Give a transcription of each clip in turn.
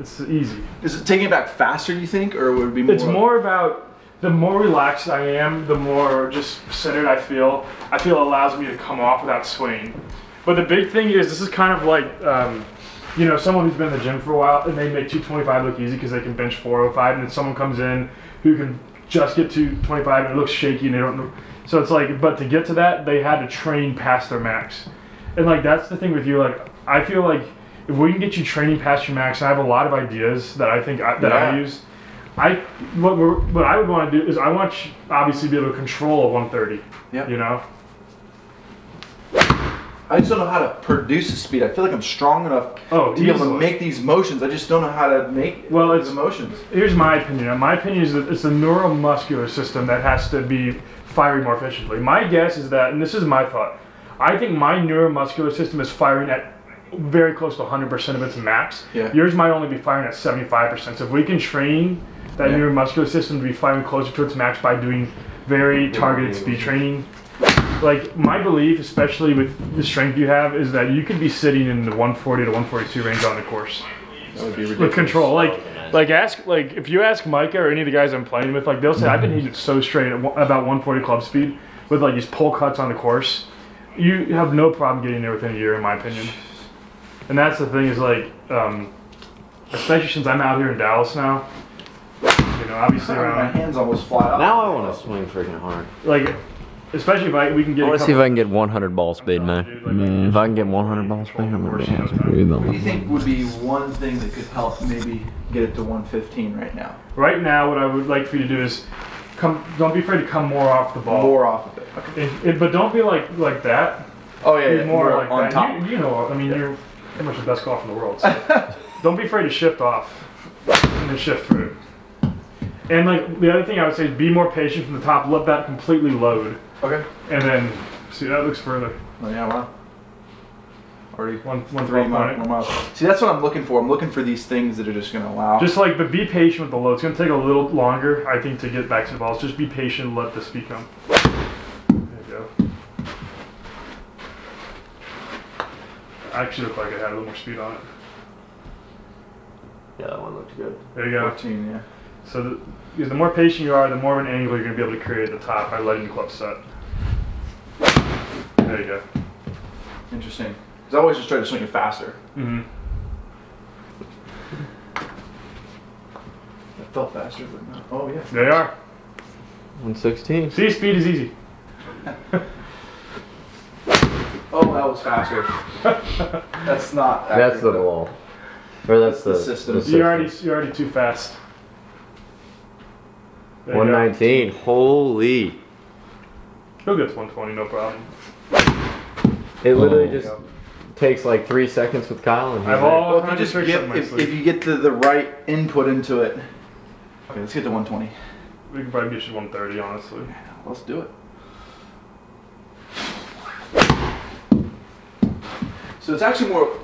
It's easy. Is it taking it back faster? You think, or would it be more? It's more about the more relaxed I am, the more just centered I feel. I feel it allows me to come off without swaying. But the big thing is, this is kind of like, um, you know, someone who's been in the gym for a while and they make 225 look easy because they can bench 405, and then someone comes in who can just get to 25 and it looks shaky and they don't know. So it's like, but to get to that, they had to train past their max. And like, that's the thing with you. Like, I feel like if we can get you training past your max, and I have a lot of ideas that I think I, that I use. I what, we're, what I would want to do is I want you obviously to be able to control a 130. Yeah. You know. I just don't know how to produce the speed. I feel like I'm strong enough Oh, to be able to make these motions. I just don't know how to make Well, these it's- emotions. Here's my opinion. My opinion is that it's the neuromuscular system that has to be firing more efficiently. My guess is that, and this is my thought, I think my neuromuscular system is firing at very close to 100% of its max. Yeah. Yours might only be firing at 75%. So if we can train that Yeah. neuromuscular system to be firing closer to its max by doing very targeted speed training, like my belief, especially with the strength you have, is that you could be sitting in the 140 to 142 range on the course That would be ridiculous. with control. Like, like ask like if you ask Micah or any of the guys I'm playing with, like they'll say I've been hitting so straight at about 140 club speed with like these pull cuts on the course. You have no problem getting there within a year, in my opinion. And that's the thing is like, um, especially since I'm out here in Dallas now. You know, obviously My around hands almost fly out. Now I want to swing freaking hard. like, especially if I we can get. I a want to see if I can get 100 ball speed, man. Man, If I can get 100 ball speed, I'm gonna be happy. What do you think would be one thing that could help maybe get it to 115 right now? Right now, what I would like for you to do is come. Don't be afraid to come more off the ball. More off of it. Okay. It- it- but don't be like like that. Oh yeah, Be yeah, more, like on that. top. You, you know, I mean, you're pretty much the best golfer in the world. So don't be afraid to shift off and then shift through. And like the other thing I would say is be more patient from the top. Let that completely load, Okay. and then see that looks further. Oh yeah, wow. Already One one three three miles. point. miles. See, that's what I'm looking for. I'm looking for these things that are just gonna allow. Just like, but be patient with the load. It's gonna take a little longer, I think, to get back to the balls. Just be patient. Let the speed come. There you go. I actually looked like it had a little more speed on it. Yeah, that one looked good. There you go. 14, yeah. So the, because the more patient you are, the more of an angle you're going to be able to create at the top by letting the club set. There you go. Interesting. Because I always just try to swing it faster. Mm-hmm. It felt faster, but not. Oh yeah. There you are. 116. See, speed is easy. That was faster. That's not. That's the though. ball. Or that's the the, system. You're already you're already too fast. There you go. 119. Holy. He'll get 120, no problem. It literally Oh. just takes like three seconds with Kyle and he's I've all- Well, if you just tricks get if, if you get the, the right input into it. Okay, let's get to 120. We can probably get you 130, honestly. Let's do it. So it's actually more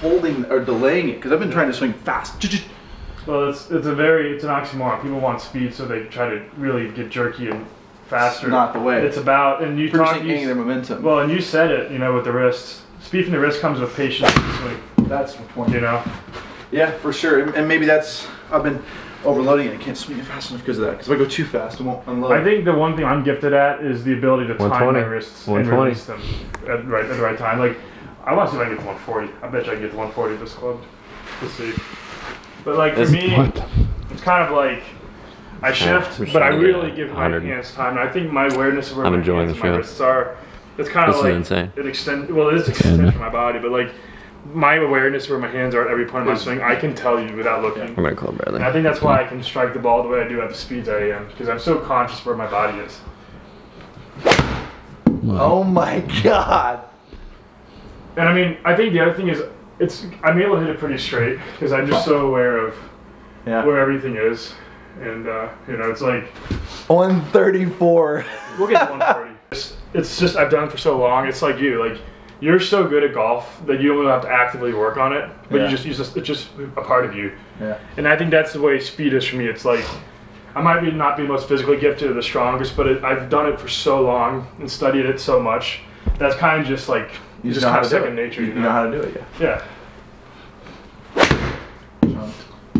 holding or delaying it because I've been trying to swing fast. Well, it's it's a very it's an oxymoron. People want speed, so they try to really get jerky and faster. It's not the way. It's about and you talk. Producing You, angular momentum. well, and you said it. You know, with the wrists. Speed from the wrist comes with patience. in the that's my point. You know. Yeah, for sure. And, and maybe that's I've been overloading it. I can't swing it fast enough because of that. Because if I go too fast, it won't unload. I think the one thing I'm gifted at is the ability to time my wrists and release them at, right, at the right time. Like, I want to see if I can get to 140. I bet you I can get to 140 this club. Let's see. But like for It's- me, it's kind of like I shift, I'm but I trying to get really give my hands time. And I think my awareness of where I'm my enjoying hands the and my show. wrists are, it's kind of This is like insane. it extend. Well, it is extension of my body, but like my awareness of where my hands are at every point of my swing, I can tell you without looking. I'm gonna call Bradley. And I think that's why I can strike the ball the way I do at the speeds I am, because I'm so conscious where my body is. oh my god. And I mean, I think the other thing is, it's I'm able to hit it pretty straight because I'm just so aware of Yeah. where everything is, and uh, you know, it's like 134. we'll get to 140. It's, it's just I've done it for so long. It's like you, like you're so good at golf that you don't have to actively work on it, but Yeah. you just you just it's just a part of you. Yeah. And I think that's the way speed is for me. It's like I might be not be the most physically gifted or the strongest, but it, I've done it for so long and studied it so much. That's kind of just like You just know kind of to do second it. nature. You, You, know how to do it, yeah. Yeah. John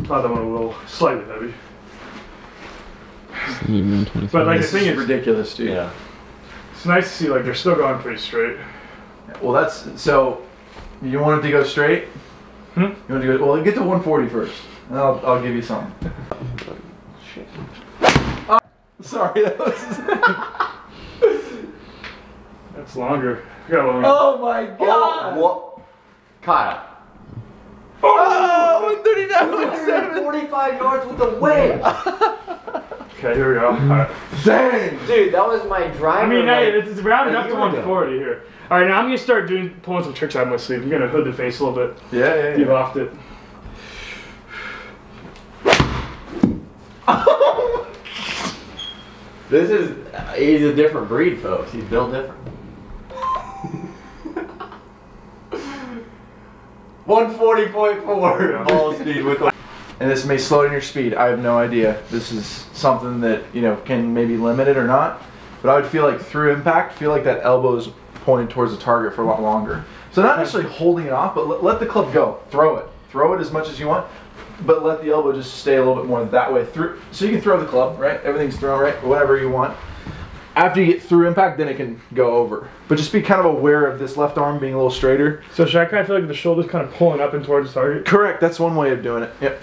Thought that one a little slightly heavy. But like the This thing is is, ridiculous, dude. Yeah. it's nice to see like they're still going pretty straight. Well, that's so. You want it to go straight? Hmm? You want to go? Well, get to 140 first, and I'll, I'll give you some. Oh, sorry, that was. That's longer. I got longer. oh my oh, god! what? Kyle. Oh, 139.7. 45 yards with the wind. Okay, here we go. All right. Dang! Dude, that was my driver. I mean, hey, it's rounding a up to year ago. 140 here. All right, now I'm gonna start doing pulling some tricks out of my sleeve. I'm gonna hood the face a little bit. Yeah, yeah, Give yeah. off it. This is, he's a different breed, folks. He's built different. 140.4 ball speed with the And this may slow down your speed. I have no idea. This is something that you know can maybe limit it or not. But I would feel like through impact, feel like that elbow is pointed towards the target for a lot longer. So not necessarily holding it off, but let, let the club go. Throw it. Throw it as much as you want, but let the elbow just stay a little bit more that way through. So you can throw the club, right? Everything's thrown right, whatever you want. After you get through impact, then it can go over. But just be kind of aware of this left arm being a little straighter. So should I kind of feel like the shoulder's kind of pulling up and towards the target? Correct. That's one way of doing it. Yep.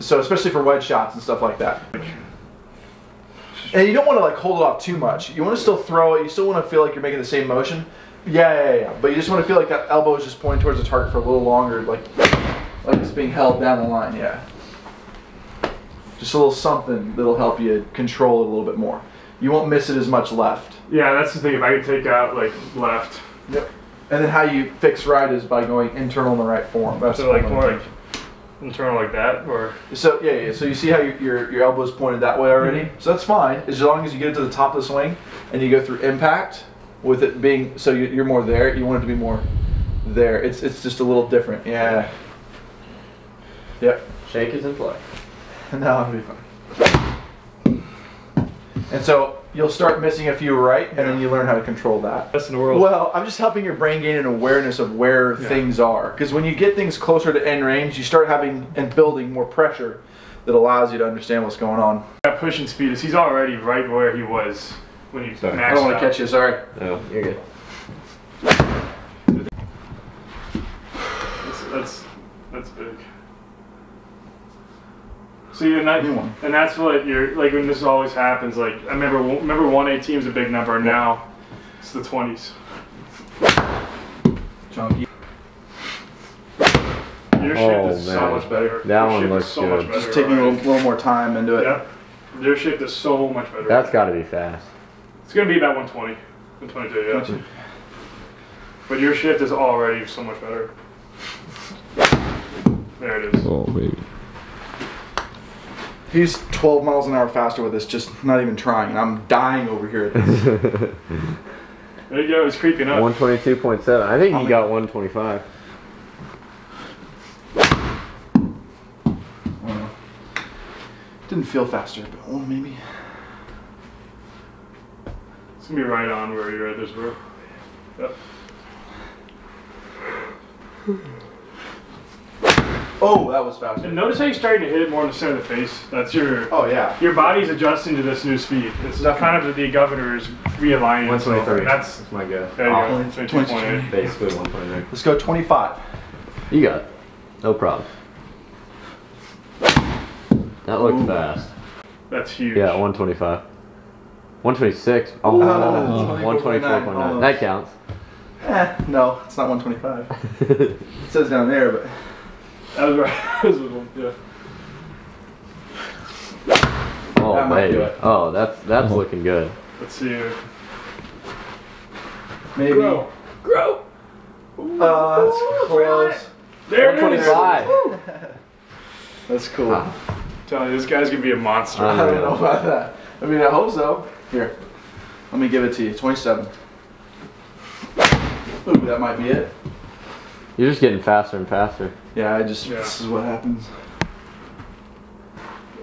So especially for wedge shots and stuff like that. And you don't want to like hold it off too much. You want to still throw it. You still want to feel like you're making the same motion. Yeah, yeah, yeah. But you just want to feel like that elbow is just pointing towards the target for a little longer, like like it's being held down the line. Yeah. Just a little something that'll help you control it a little bit more. You won't miss it as much left. Yeah, that's the thing. If I could take out like left, Yep. And then how you fix right is by going internal in the right form. That's so like more like internal like that, or So yeah, yeah. So you see how your your, your elbow's pointed that way already. Mm-hmm. So that's fine as long as you get it to the top of the swing and you go through impact with it being so you, you're more there. You want it to be more there. It's it's just a little different. Yeah. Yep. Shake is in play. No, it'll be fine. And so you'll start missing a few right, and then you learn how to control that. best in the world. Well, I'm just helping your brain gain an awareness of where Yeah. things are. Because when you get things closer to end range, you start having and building more pressure that allows you to understand what's going on. that pushing speed is he's already right where he was when he Sorry. maxed I don't want to catch you, sorry. No, you're good. That's, that's that's big. See, and that, New one. and that's what you're like when this always happens. Like I remember, remember one eighteen is a big number. Now it's the twenties. Chunky. Your Oh, shift is so man. much better. That Your one looks so good. Much Just taking a little, little more time into it. Yeah. Your shift is so much better. That's got to be fast. It's gonna be about 120, 122, yeah. But your shift is already so much better. There it is. Oh, baby. He's 12 miles an hour faster with this, just not even trying. And I'm dying over here. At. There you go. It's creeping up. 122.7. I think he got 125. Didn't feel faster, but oh, maybe. It's gonna be right on where you're at this, bro. Yep. Oh, that was faster. And notice how you're starting to hit it more in the center of the face. That's your Oh yeah. your body's adjusting to this new speed. It's kind of the governor is realigning. 123. That's That's my guess. there you go. 22.8. Basically 123. Let's go 25. You got it. No problem. That looked Ooh. fast. That's huge. Yeah, 125. 126. Oh, Oh, 124.9. That counts. Eh, no, it's not 125. It says down there, but That was right. That was one, yeah. oh, That might baby. Oh, that's that's looking good. Let's see here. maybe. Grow. Grow. Uh, that's close. There it is. 125. That's cool. Ah. telling you, this guy's gonna be a monster. I don't know about that. I mean, I hope so. Here, let me give it to you. 27. Ooh, that might be it. You're just getting faster and faster. Yeah, I just, Yeah. this is what happens.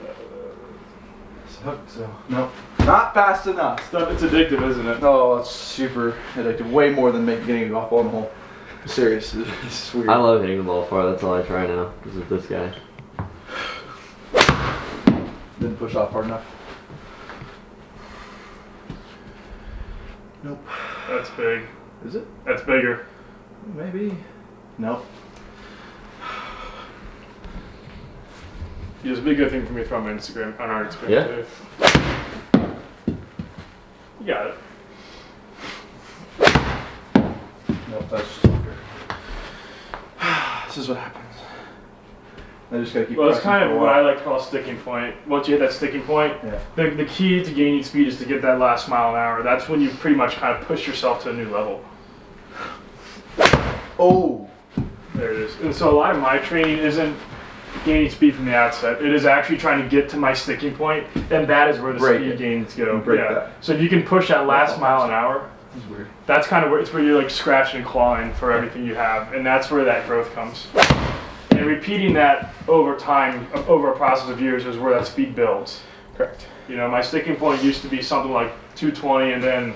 Uh, so, so, no, not fast enough. Stuff. It's addictive, isn't it? Oh, it's super addictive. Way more than make, getting a golf ball in the hole. Serious. This is weird. I love hitting the ball far. That's all I try now. Because of this guy. Didn't push off hard enough. Nope. That's big. Is it? That's bigger. Maybe. Nope. It's a big good thing for me to throw on my Instagram, on our Instagram Yeah. too. You got it. Nope, that's just longer. this is what happens. I just gotta keep Well, it's kind of what. I like to call a sticking point. Once you hit that sticking point, Yeah. the, the key to gaining speed is to get that last mile an hour. That's when you pretty much kind of push yourself to a new level. Oh! There it is. And so a lot of my training isn't gaining speed from the outset. It is actually trying to get to my sticking point, and that is where the Break speed it. gains go. Break yeah. that. So if you can push that last mile an hour, This is weird. that's kind of where it's where you're like scratching and clawing for everything you have, and that's where that growth comes. And repeating that over time, over a process of years, is where that speed builds. Correct. You know, my sticking point used to be something like 220, and then,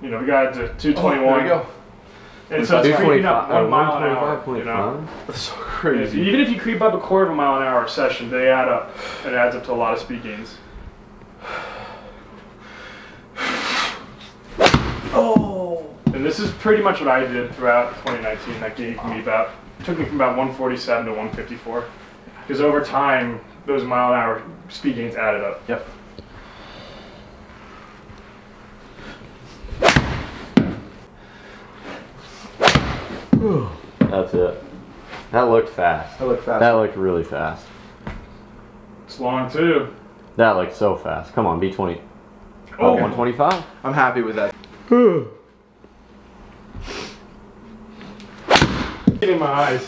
you know, we got it to Oh, 221. there we go. And so it's creeping up 225 one mile an hour. You know? That's so If- crazy. even if you creep up a quarter of a mile an hour session, they add up. It adds up to a lot of speed gains. Oh! And this is pretty much what I did throughout 2019. That gave me about, took me from about 147 to 154. Because over time, those mile an hour speed gains added up. Yep. That's it. That looked fast. That looked fast. That looked really fast. It's long too. That looked so fast. Come on, B20. Oh, Oh, 125? I'm happy with that. Get in my eyes.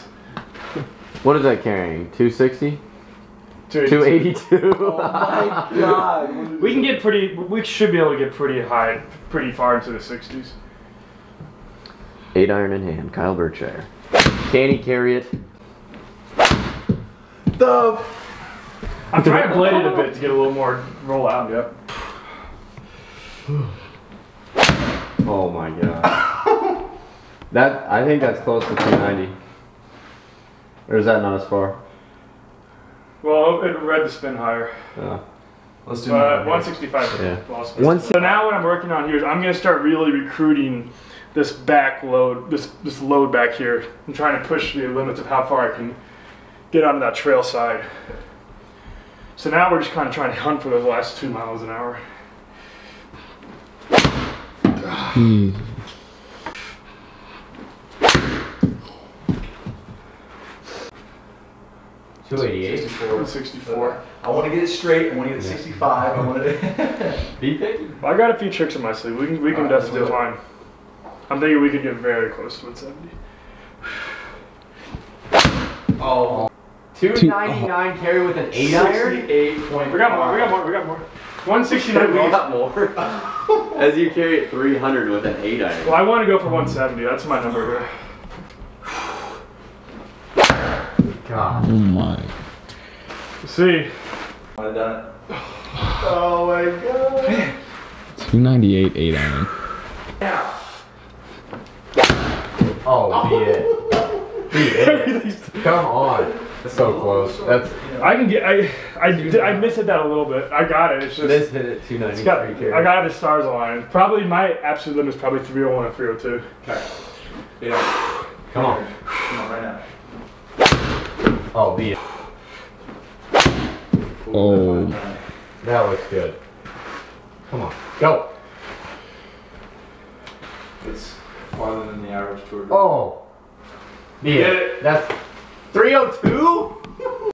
What is that carrying? 260? 282. 282? God. We can get pretty, we should be able to get pretty high, pretty far into the 60s. Eight iron in hand, Kyle Berkshire. Can he carry it? The. I'm trying to blade it a bit to get a little more roll out. Yep. Oh my god. that I think that's close to 290. Or is that not as far? Well, it read the spin higher. Uh, Let's do Uh, that. 165. Yeah. So now what I'm working on here is I'm gonna start really recruiting this back load, this this load back here. I'm trying to push the limits of how far I can get onto that trail side. So now we're just kind of trying to hunt for those last two miles an hour. Two eighty-eight. 64. I want to get it straight. I want to get it 65. I want to. Be picky. I got a few tricks in my sleeve. We can we can All right, let's definitely do it. Climb. I'm thinking we could get very close to 170. oh. 299 carry with an 8 iron? 68.5. We got more. We got more. We got more. 169. We got more. As you carry it 300 with an 8 iron. Well, I want to go for 170. That's my number here. God. Oh my. See. I have done it. Oh my god. 298 8 iron. Oh, oh, be it. Be it. Come on. That's so close. That's I can get. I I did, I missed it that a little bit. I got it. It's just. this hit at it's 293 got, carry. I got the stars aligned. Probably my absolute limit is probably 301 and 302. Okay. Yeah. Come on. Come on, right now. Oh, be it. Oh. That looks good. Come on. Go. It's farther than the average tour. Oh. Be Get it. That's 302?